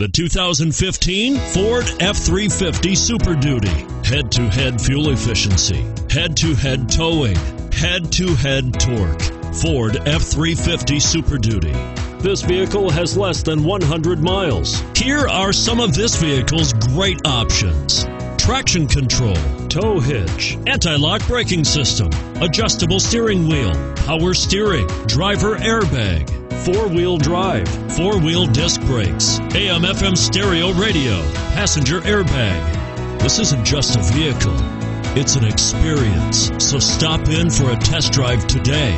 The 2015 Ford F-350 Super Duty. Head-to-head fuel efficiency, head-to-head towing, head-to-head torque. Ford F-350 Super Duty. This vehicle has less than 100 miles. Here are some of this vehicle's great options. Traction control, tow hitch, anti-lock braking system, adjustable steering wheel, power steering, driver airbag, four-wheel drive, four-wheel disc brakes, AM FM stereo radio, passenger airbag. This isn't just a vehicle, it's an experience. So stop in for a test drive today.